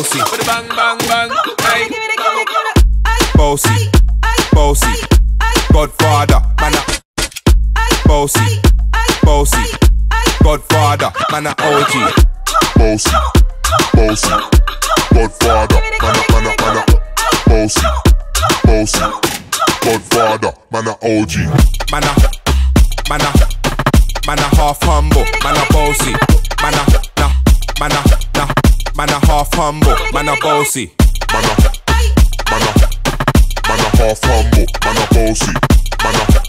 bossy. Bang bang bang. Hey. Bossy, bossy. Godfather, man a bossy, bossy. Godfather, man a OG. bossy, bossy, Godfather, man a, man a, man a, bossy, bossy, Godfather, man a OG, Man a, man a, man a half humble, man a bossy. Man a half humble, man a bossy. man a, man a, man a half humble, man a bossy, man a, na,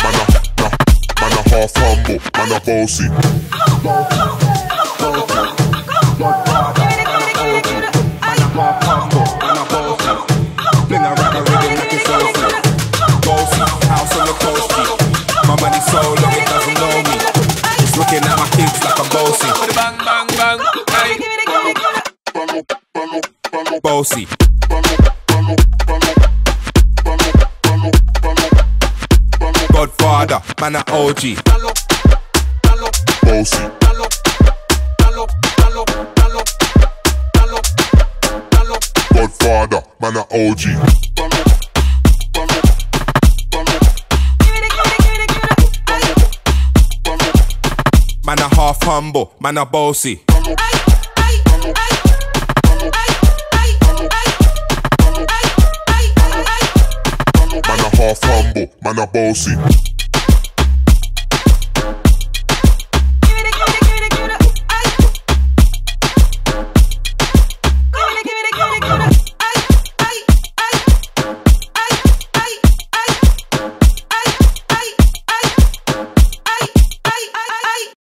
man a, na, man a half humble, man a bossy, Fling a rag a rhythm like it's soulful. Bossy, house on the coast G. My money so long it doesn't know me. It's looking at my kids like I'm bossy. Bossy. Godfather, man a OG. bossy, Godfather, man a OG, Man a half humble, man a bossy. Man a bossy,